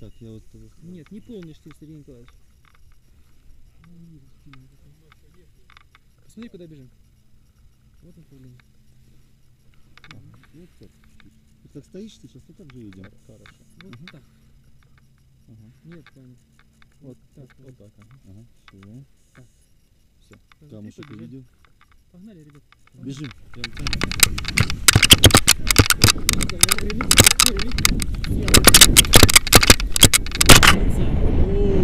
Так, я вот... Нет, не полный штиль, Сергей Николаевич. Посмотри, куда бежим. Вот направление. Вот так. Вот так стоишь сейчас, вот так же едем. Хорошо. Вот Мгм. так. Ага. Нет, Ваня. Вот так. Вот так. ага. Все. Скажи, ты Камушек увидел. Погнали, ребят. Бежим. Прям ですよ。